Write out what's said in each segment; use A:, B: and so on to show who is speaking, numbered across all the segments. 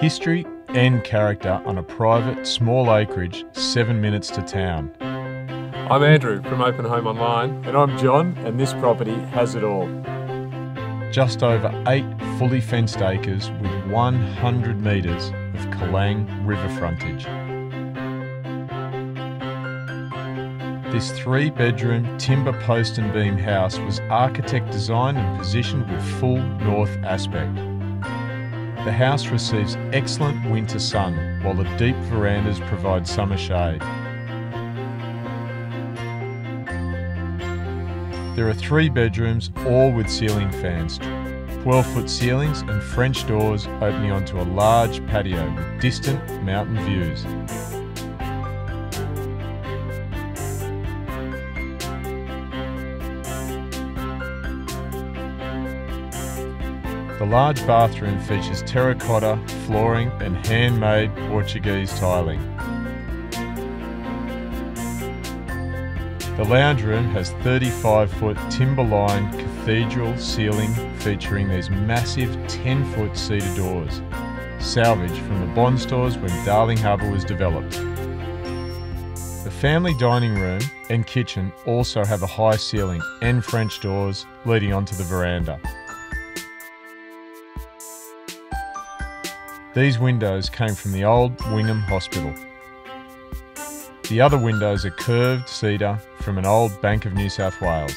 A: History and character on a private, small acreage, seven minutes to town.
B: I'm Andrew from Open Home Online.
C: And I'm John, and this property has it all.
A: Just over eight fully fenced acres with 100 metres of Kalang river frontage. This three bedroom timber post and beam house was architect designed and positioned with full north aspect. The house receives excellent winter sun while the deep verandas provide summer shade. There are three bedrooms, all with ceiling fans, 12 foot ceilings and French doors opening onto a large patio with distant mountain views. The large bathroom features terracotta flooring and handmade Portuguese tiling. The lounge room has 35 foot timber lined cathedral ceiling featuring these massive 10 foot cedar doors, salvaged from the Bond stores when Darling Harbour was developed. The family dining room and kitchen also have a high ceiling and French doors leading onto the veranda. These windows came from the old Wingham Hospital. The other windows are curved cedar from an old Bank of New South Wales.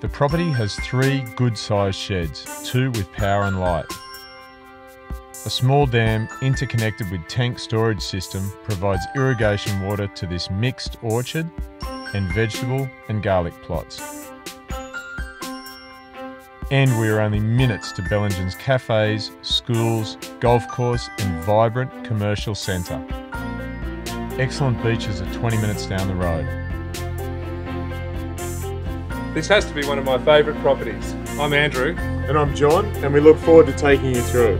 A: The property has three good sized sheds, two with power and light. A small dam interconnected with tank storage system provides irrigation water to this mixed orchard and vegetable and garlic plots and we are only minutes to Bellingen's cafes, schools, golf course, and vibrant commercial centre. Excellent beaches are 20 minutes down the road.
B: This has to be one of my favourite properties. I'm Andrew.
C: And I'm John, and we look forward to taking you through.